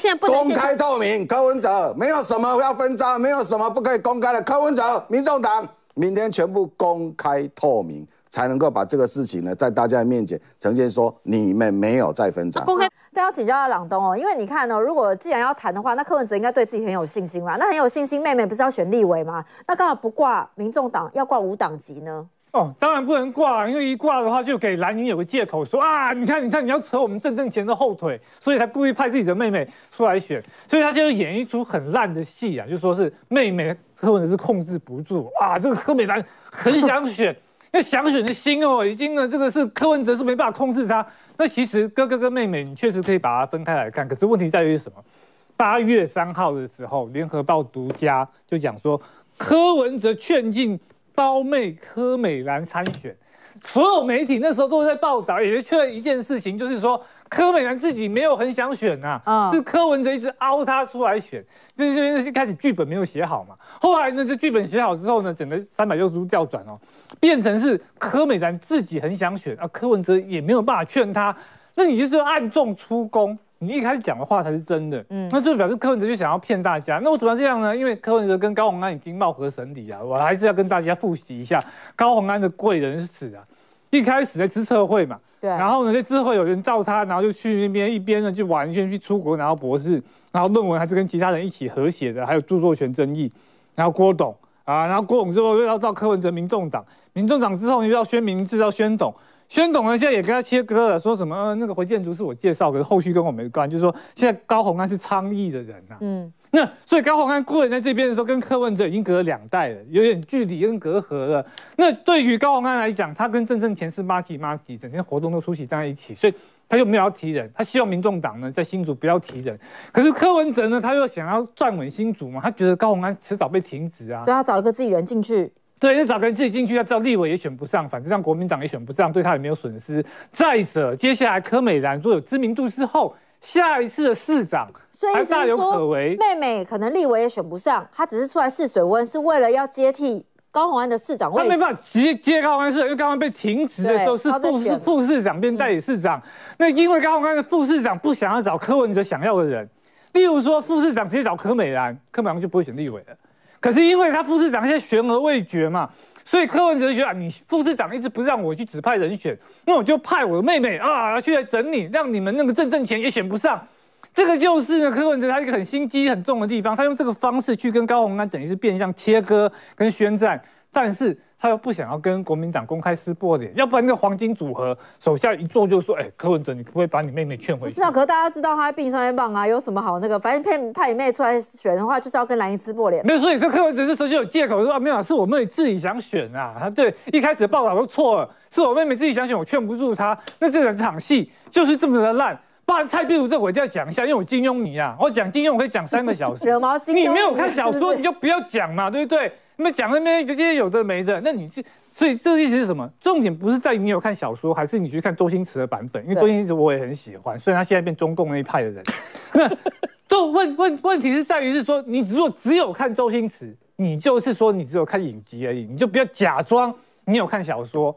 现在不能公开透明，柯文哲没有什么要分赃，没有什么不可以公开的。柯文哲、民众党明天全部公开透明，才能够把这个事情呢，在大家面前呈现说你们没有再分赃。公开但要请教一下朗东哦，因为你看哦，如果既然要谈的话，那柯文哲应该对自己很有信心嘛。那很有信心，妹妹不是要选立委吗？那干嘛不挂民众党，要挂无党籍呢？哦，当然不能挂，因为一挂的话，就给蓝营有个借口说啊，你看，你看，你要扯我们郑正前的后腿，所以他故意派自己的妹妹出来选，所以他就演一出很烂的戏啊，就说是妹妹柯文哲是控制不住啊，这个柯美兰很想选，那想选的心哦，已经呢，这个是柯文哲是没办法控制他。那其实哥哥跟妹妹，你确实可以把它分开来看，可是问题在于什么？八月三号的时候，联合报独家就讲说，柯文哲劝进胞妹柯美兰参选，所有媒体那时候都在报道，也确认一件事情，就是说柯美兰自己没有很想选呐、嗯。是柯文哲一直凹她出来选，就是因为一开始剧本没有写好嘛，后来呢，这剧本写好之后呢，整个三百六十度调转哦，变成是柯美兰自己很想选啊，柯文哲也没有办法劝她，那你就是暗中出宫。你一开始讲的话才是真的，嗯，那就表示柯文哲就想要骗大家。那我怎么要这样呢？因为柯文哲跟高虹安已经貌合神离啊，我还是要跟大家复习一下高虹安的贵人史啊。一开始在知策会嘛，对，然后呢，在知会有人罩他，然后就去那边一边呢就完全去出国拿到博士，然后论文还是跟其他人一起合写的，还有著作权争议，然后郭董啊，然后郭董之后又要到柯文哲民众党，民众党之后又要宣明志，要宣董。宣董呢，现在也跟他切割了，说什么、呃、那个回建筑是我介绍，可是后续跟我没关，就是说现在高虹安是倡议的人呐、嗯，那所以高虹安个人在这边的时候，跟柯文哲已经隔了两代了，有点距离跟隔阂了。那对于高虹安来讲，他跟郑正前是 marky marky，整天活动都出席在一起，所以他就没有要提人，他希望民众党呢在新竹不要提人。可是柯文哲呢，他又想要站稳新竹嘛，他觉得高虹安迟早被停职啊所以，他找一个自己人进去，对，那找个人自己进去，他知道立委也选不上，反正让国民党也选不上，对他也没有损失。再者，接下来柯美兰若有知名度之后，下一次的市长还大有可为。妹妹可能立委也选不上，她只是出来试水温，是为了要接替高虹安的市长位置。他没办法接接高虹安市长，因为高虹安被停职的时候是副市副市长变代理市长。那因为高虹安的副市长不想要找柯文哲想要的人，例如说副市长直接找柯美兰，柯美兰就不会选立委了。可是因为他副市长现在悬而未决嘛，所以柯文哲就觉得啊，你副市长一直不让我去指派人选，那我就派我的妹妹啊去来整你，让你们那个挣挣钱也选不上。这个就是呢，柯文哲他一个很心机很重的地方，他用这个方式去跟高虹安等于是变相切割跟宣战，但是他又不想要跟国民党公开撕破脸，要不然那个黄金组合手下一做就说，哎，柯文哲你可不可以把你妹妹劝回去？是啊，可是大家知道他在病上面棒啊，有什么好那个？反正派派你妹出来选的话，就是要跟蓝营撕破脸。没有，所以这柯文哲这时候就有借口说啊，没有啊，是我妹妹自己想选啊。他对一开始的报道都错了，是我妹妹自己想选，我劝不住她。那这整场戏就是这么的烂。不然蔡壁如这我一定要讲一下，因为我金庸迷啊，我讲金庸我可以讲三个小时。惹毛金庸你没有看小说，你就不要讲嘛，对不对？你们讲那边这些有的没的，那你这所以这个意思是什么？重点不是在于你有看小说，还是你去看周星驰的版本？因为周星驰我也很喜欢，虽然他现在变中共那一派的人。那就问问问题是在于是说，你如果只有看周星驰，你就是说你只有看影集而已，你就不要假装你有看小说。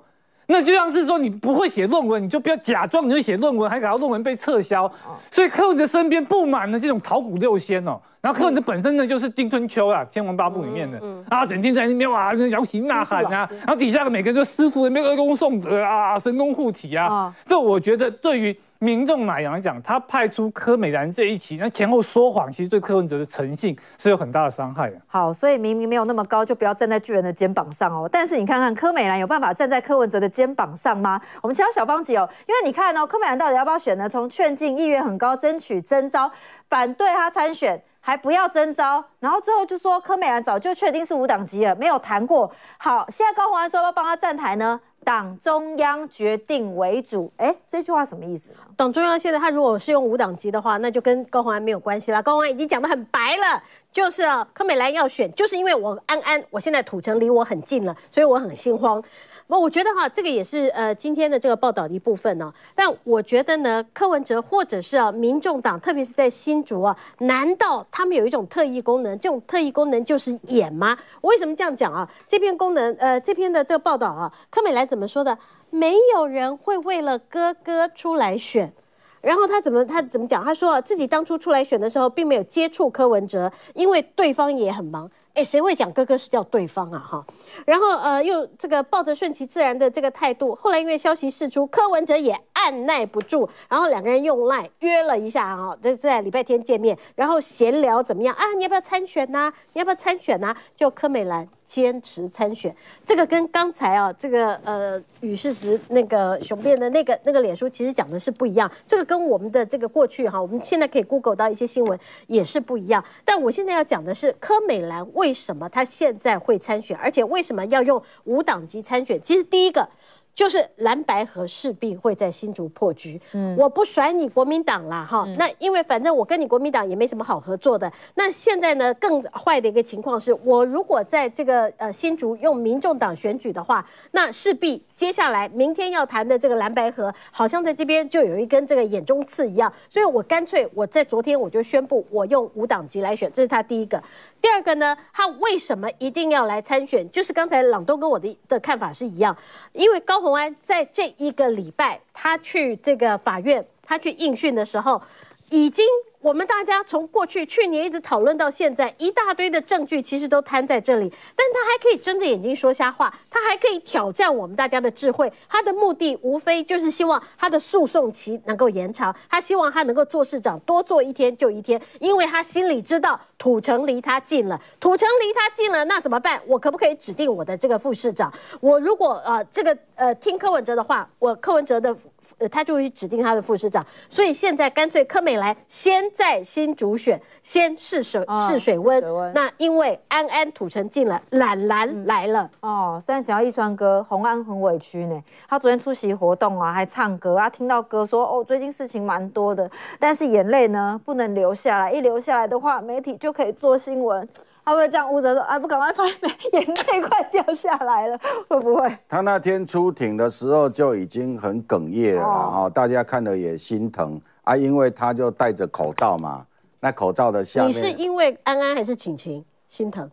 那就像是说你不会写论文，你就不要假装你会写论文，还搞到论文被撤销。所以柯文哲身边布满了这种考古六仙哦。然后柯文哲本身呢就是丁春秋啊，《天王八部》里面的啊，整天在那边哇摇旗呐喊啊，然后底下的每个人就师傅那边阿公颂德啊，神功护体啊啊。这我觉得对于民众来讲，他派出柯美兰这一期，那前后说谎，其实对柯文哲的诚信是有很大的伤害的。好，所以明明没有那么高，就不要站在巨人的肩膀上哦。但是你看看柯美兰有办法站在柯文哲的肩膀上吗？我们请到小芳姐哦，因为你看哦，柯美兰到底要不要选呢？从劝进意愿很高，争取征召，反对他参选。还不要征召，然后最后就说柯美兰早就确定是无党籍了，没有谈过。好，现在高虹安说要帮他站台呢？党中央决定为主，哎，这句话什么意思呢？党中央现在他如果是用无党籍的话，那就跟高虹安没有关系啦。高虹安已经讲得很白了，就是啊，柯美兰要选，就是因为我安安，我现在土城离我很近了，所以我很心慌。那我觉得哈，这个也是呃今天的这个报道的一部分呢、但我觉得呢，柯文哲或者是啊民众党，特别是在新竹啊，难道他们有一种特异功能？这种特异功能就是演吗？我为什么这样讲啊？这篇功能呃这篇的这个报道啊，柯美兰怎么说的？没有人会为了哥哥出来选。然后他怎么他怎么讲？他说自己当初出来选的时候，并没有接触柯文哲，因为对方也很忙。哎，谁会讲哥哥是叫对方啊？哈，然后呃，又这个抱着顺其自然的这个态度。后来因为消息释出，柯文哲也按耐不住，然后两个人用赖约了一下哈，在在礼拜天见面，然后闲聊怎么样啊？你要不要参选呐？你要不要参选呐？就柯美兰。坚持参选，这个跟刚才啊，这个呃，与事实那个雄辩的那个那个脸书，其实讲的是不一样。这个跟我们的这个过去哈，我们现在可以 Google 到一些新闻也是不一样。但我现在要讲的是柯美兰为什么她现在会参选，而且为什么要用无党籍参选？其实第一个。就是蓝白河势必会在新竹破局，嗯，我不甩你国民党啦，哈，那因为反正我跟你国民党也没什么好合作的。那现在呢，更坏的一个情况是，我如果在这个呃新竹用民众党选举的话，那势必接下来明天要谈的这个蓝白河，好像在这边就有一根这个眼中刺一样。所以我干脆我在昨天我就宣布，我用无党籍来选，这是他第一个。第二个呢，他为什么一定要来参选？就是刚才朗东跟我的的看法是一样，因为高鸿安在这一个礼拜，他去这个法院，他去应讯的时候，已经。我们大家从过去去年一直讨论到现在，一大堆的证据其实都摊在这里，但他还可以睁着眼睛说瞎话，他还可以挑战我们大家的智慧。他的目的无非就是希望他的诉讼期能够延长，他希望他能够做市长多做一天就一天，因为他心里知道土城离他近了，土城离他近了，那怎么办？我可不可以指定我的这个副市长？我如果呃这个呃听柯文哲的话，我柯文哲的呃他就会指定他的副市长。所以现在干脆柯美来先。在新主选先试水试水温，那因为安安土城进了，懒懒来了哦。虽然讲到一川哥，洪安很委屈呢。他昨天出席活动啊，还唱歌啊，听到歌说哦，最近事情蛮多的，但是眼泪呢不能流下来，一流下来的话，媒体就可以做新闻。他会这样捂着说啊，不赶快拍，眼泪快掉下来了，会不会？他那天出庭的时候就已经很哽咽了哦，大家看了也心疼。啊，因为他就戴着口罩嘛，那口罩的下面，你是因为安安还是晴晴心疼？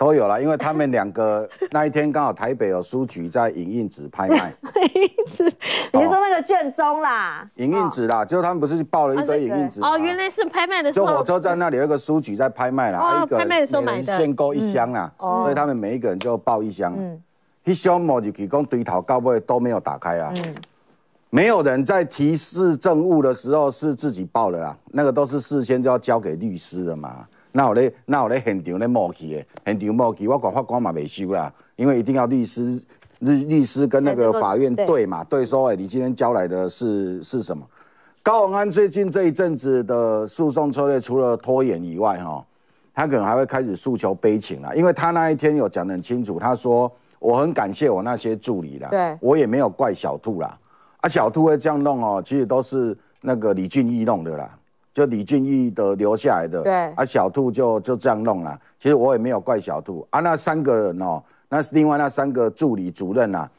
都有了，因为他们两个 那一天刚好台北有书局在影印纸拍卖，影印纸，你是说那个卷宗啦？影印纸啦，就他们不是报了一堆影印纸哦，原来是拍卖的时候，就火车站那里有一个书局在拍卖啦，一个每人限购一箱啦，所以他们每一个人就报一箱，嗯。一箱摸进去，讲堆头到尾都没有打开啊。没有人在提示证物的时候是自己报的啦，那个都是事先就要交给律师的嘛。那我咧，那我咧现场咧冒起的，现场冒起，我管法官嘛未收啦，因为一定要律师律律师跟那个法院对嘛，对说，哎，你今天交来的是是什么？高永安最近这一阵子的诉讼策略，除了拖延以外，哈，他可能还会开始诉求悲情啦，因为他那一天有讲得很清楚，他说我很感谢我那些助理啦，对我也没有怪小兔啦。啊，小兔会这样弄哦，其实都是那个李俊义弄的啦，就李俊义的留下来的。对。啊，小兔就就这样弄了。其实我也没有怪小兔啊，那三个人哦，那是另外那三个助理主任啊，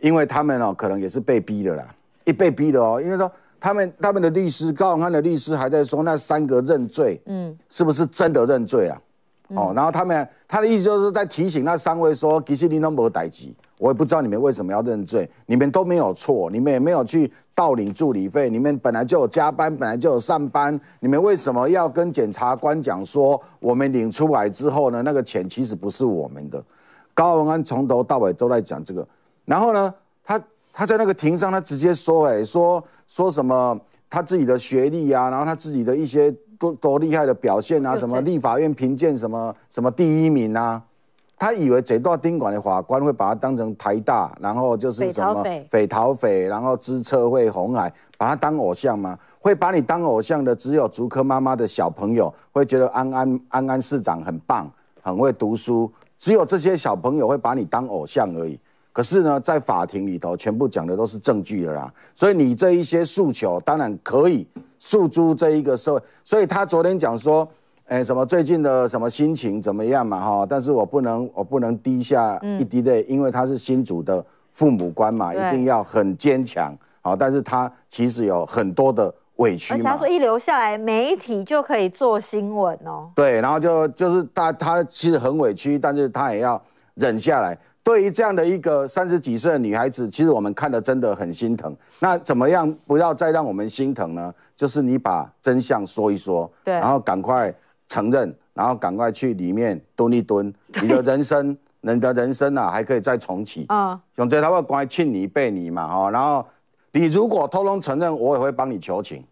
因为他们哦，可能也是被逼的啦，一被逼的哦，因为说他们他们的律师高永康的律师还在说那三个认罪，嗯，是不是真的认罪啊？哦，然后他们他的意思就是在提醒那三位说，其实你都没逮及。我也不知道你们为什么要认罪，你们都没有错，你们也没有去盗领助理费，你们本来就有加班，本来就有上班，你们为什么要跟检察官讲说，我们领出来之后呢，那个钱其实不是我们的？高文安从头到尾都在讲这个，然后呢，他他在那个庭上，他直接说，哎，说说什么他自己的学历啊，然后他自己的一些多多厉害的表现啊，什么立法院评鉴什么什么第一名啊。他以为这段宾馆的法官会把他当成台大，然后就是什么匪逃匪，然后知策会红海，把他当偶像吗？会把你当偶像的只有竹科妈妈的小朋友会觉得安安安安市长很棒，很会读书，只有这些小朋友会把你当偶像而已。可是呢，在法庭里头，全部讲的都是证据了啦，所以你这一些诉求当然可以诉诸这一个社会。所以他昨天讲说。哎，什么最近的什么心情怎么样嘛？哈，但是我不能，我不能低下一滴泪，因为他是新主的父母官嘛，一定要很坚强。好，但是他其实有很多的委屈嘛。他说一留下来，媒体就可以做新闻哦。对，然后就就是他他其实很委屈，但是他也要忍下来。对于这样的一个三十几岁的女孩子，其实我们看的真的很心疼。那怎么样不要再让我们心疼呢？就是你把真相说一说，对然后赶快承认，然后赶快去里面蹲一蹲，你的人生，你的人生啊，还可以再重启。嗯，用这他会关庆你背你嘛，哦，然后你如果偷偷承认，我也会帮你求情。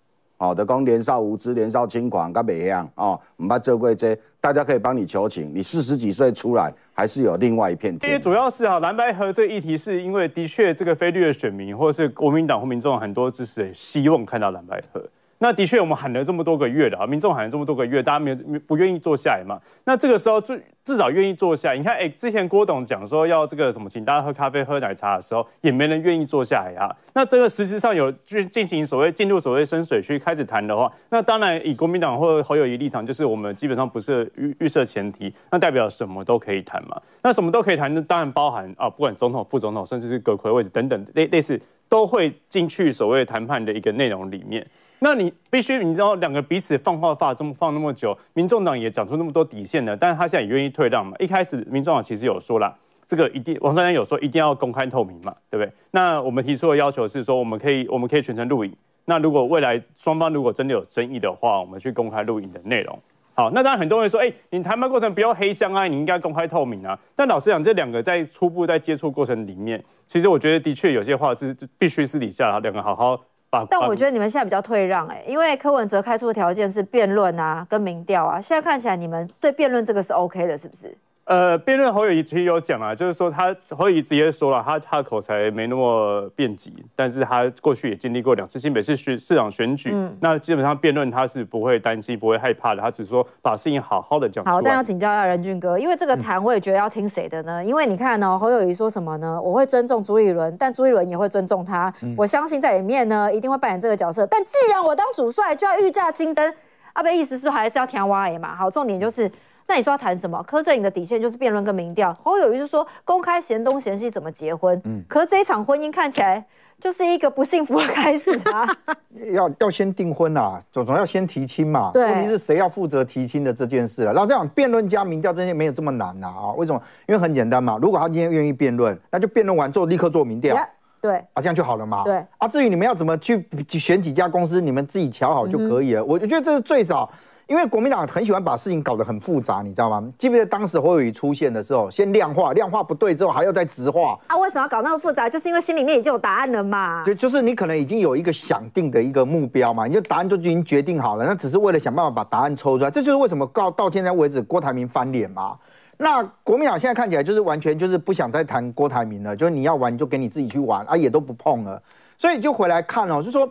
哦，的讲年少无知、年少轻狂，噶袂样哦，唔捌做过这，大家可以帮你求情。你四十几岁出来，还是有另外一片因为天。主要是啊，蓝白河这个议题，是因为的确这个菲律的选民或者是国民党或民众很多支持希望看到蓝白河。那的确，我们喊了这么多个月了啊，民众喊了这么多个月，大家没有不愿意坐下来嘛。那这个时候最至少愿意坐下来。你看，哎，之前郭董讲说要这个什么，请大家喝咖啡、喝奶茶的时候，也没人愿意坐下来啊。那这个实质上有去进行所谓进入所谓深水区开始谈的话，那当然以国民党或侯友谊立场，就是我们基本上不是预预设前提，那代表什么都可以谈嘛。那什么都可以谈，那当然包含啊，不管总统、副总统，甚至是阁魁位置等等类类似，都会进去所谓谈判的一个内容里面。那你必须你知道两个彼此放话放这么放那么久，民众党也讲出那么多底线了，但是他现在也愿意退让嘛。一开始民众党其实有说啦，这个一定王珊珊有说一定要公开透明嘛，对不对？那我们提出的要求是说，我们可以我们可以全程录影。那如果未来双方如果真的有争议的话，我们去公开录影的内容。好，那当然很多人说，哎、你谈判过程不要黑箱啊，你应该公开透明啊。但老实讲，这两个在初步在接触过程里面，其实我觉得的确有些话是必须私底下两个好好把。但我觉得你们现在比较退让哎、因为柯文哲开出的条件是辩论啊，跟民调啊，现在看起来你们对辩论这个是 OK 的，是不是？呃，辩论侯友谊其实有讲啊，就是说他侯友谊直接说了，他他的口才没那么辩捷，但是他过去也经历过两次新北市市市长选举，嗯那基本上辩论他是不会担心、不会害怕的，他只是说把事情好好的讲。好，但要请教一下任俊哥，因为这个谈我也觉得要听谁的呢？因为你看哦，侯友谊说什么呢？我会尊重朱立伦，但朱立伦也会尊重他。我相信在里面呢，一定会扮演这个角色。但既然我当主帅，就要御驾亲征。阿贝意思是说还是要填挖野嘛？好，重点就是。那你说要谈什么？柯震宇的底线就是辩论跟民调。侯友谊就说公开嫌东嫌西怎么结婚？嗯可是这一场婚姻看起来就是一个不幸福的开始啊！要要先订婚啊，总总要先提亲嘛。对问题是谁要负责提亲的这件事啊？老实讲，辩论加民调这些没有这么难呐啊为什么？因为很简单嘛。如果他今天愿意辩论，那就辩论完之后立刻做民调。呀对，啊，这样就好了嘛。对啊，至于你们要怎么去选几家公司，你们自己瞧好就可以了。我我觉得这是最少，因为国民党很喜欢把事情搞得很复杂，你知道吗？记不记得当时侯友谊出现的时候，先量化，量化不对之后还要再直化，啊，为什么要搞那么复杂？就是因为心里面已经有答案了嘛。就就是你可能已经有一个想定的一个目标嘛，你就答案就已经决定好了，那只是为了想办法把答案抽出来，这就是为什么到到现在为止郭台铭翻脸嘛。那国民党现在看起来就是完全就是不想再谈郭台铭了，就是你要玩你就给你自己去玩啊，也都不碰了，所以就回来看哦，就说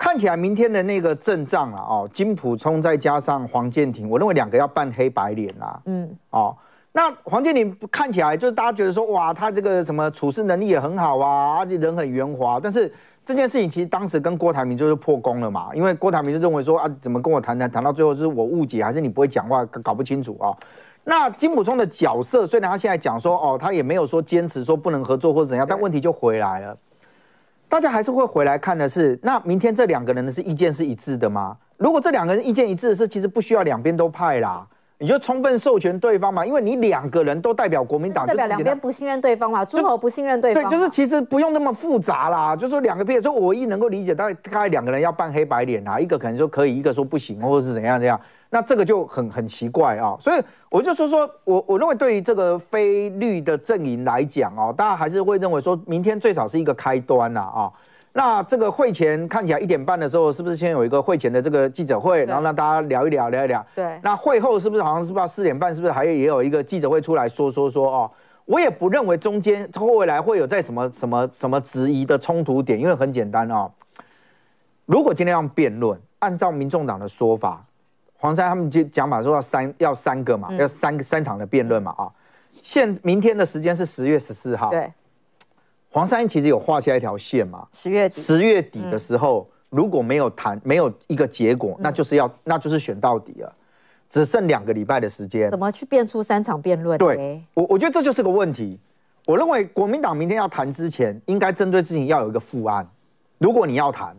看起来明天的那个阵仗啊，哦，金普聪再加上黄建庭，我认为两个要扮黑白脸啊，嗯，哦，那黄建庭看起来就是大家觉得说，哇，他这个什么处事能力也很好啊，而且人很圆滑。但是这件事情其实当时跟郭台铭就是破功了嘛，因为郭台铭就认为说啊，怎么跟我谈谈谈到最后就是我误解，还是你不会讲话，搞搞不清楚啊、那金普聪的角色，虽然他现在讲说哦，他也没有说坚持说不能合作或者怎样，但问题就回来了。大家还是会回来看的是，那明天这两个人的是意见是一致的吗？如果这两个人意见一致的是，其实不需要两边都派啦，你就充分授权对方嘛，因为你两个人都代表国民党，代表两边不信任对方嘛，诸侯不信任对方对，就是其实不用那么复杂啦，就说两个片，所以我唯一能够理解，大概大概两个人要扮黑白脸啊，一个可能说可以，一个说不行，或者是怎样怎样，那这个就很很奇怪啊，所以我就说说我我认为对于这个非绿的阵营来讲哦，大家还是会认为说明天最少是一个开端呐啊。那这个会前看起来一点半的时候，是不是先有一个会前的这个记者会，然后让大家聊一聊聊一聊？对那会后是不是好像是不知道四点半是不是还也有一个记者会出来说说说哦？我也不认为中间未来会有在什么什么什么质疑的冲突点，因为很简单哦。如果今天要辩论，按照民众党的说法，黄山他们就讲法说要三要三个嘛，要三个三场的辩论嘛啊。现明天的时间是十月十四号，对，黄珊其实有画下一条线嘛，十月底。十月底的时候，如果没有谈，没有一个结果，那就是要，那就是选到底了，只剩两个礼拜的时间怎。么去变出三场辩论？对，我我觉得这就是个问题。我认为国民党明天要谈之前，应该针对事情要有一个副案。如果你要谈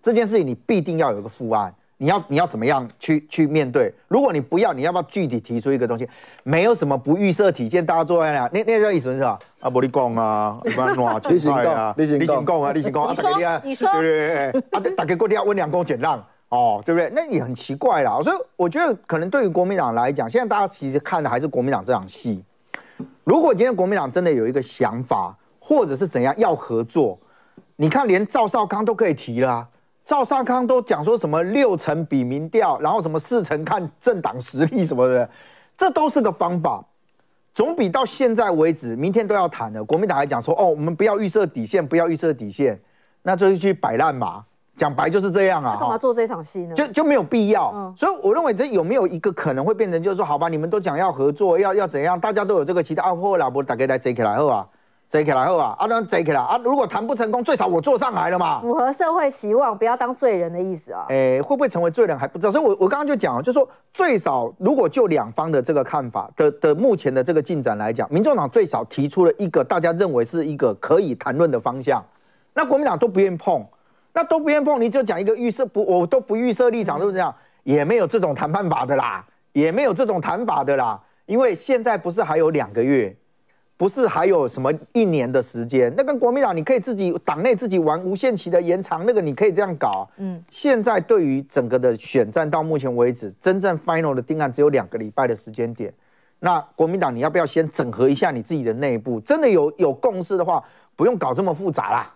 这件事情，你必定要有一个副案，你要你要怎么样去去面对？如果你不要，你要不要具体提出一个东西？没有什么不预设体现，大家坐在那，那那叫意思是吧？啊，不你讲啊，不然乱 你先讲啊，你先讲讲啊，你先讲啊，你说大家你说对对对，对啊，大家过要温良恭俭让哦，对不对？那也很奇怪啦。所以我觉得可能对于国民党来讲，现在大家其实看的还是国民党这场戏。如果今天国民党真的有一个想法，或者是怎样要合作，你看连赵少康都可以提了、啊，赵少康都讲说什么六成比民调，然后什么四成看政党实力什么的，这都是个方法。总比到现在为止，明天都要谈了。国民党还讲说，哦，我们不要预设底线，不要预设底线，那就是去摆烂嘛。讲白就是这样啊。哈干嘛做这场戏呢？就就没有必要。嗯所以我认为这有没有一个可能会变成，就是说，好吧，你们都讲要合作，要要怎样，大家都有这个期待啊，或老婆打给来贼起来后啊，贼起来后啊，啊，那贼起来啊，如果谈不成功，最少我坐上来了嘛。符合社会期望，不要当罪人的意思啊。诶，会不会成为罪人还不知道，所以我我刚刚就讲了，就说最少如果就两方的这个看法的的目前的这个进展来讲，民众党最少提出了一个大家认为是一个可以谈论的方向，那国民党都不愿意碰，那都不愿意碰，你就讲一个预设不，我都不预设立场，都是这样，也没有这种谈判法的啦，也没有这种谈法的啦，因为现在不是还有两个月。不是还有什么一年的时间？那跟国民党，你可以自己党内自己玩无限期的延长，那个你可以这样搞。嗯，现在对于整个的选战到目前为止，真正 final 的定案只有两个礼拜的时间点。那国民党，你要不要先整合一下你自己的内部？真的有有共识的话，不用搞这么复杂啦。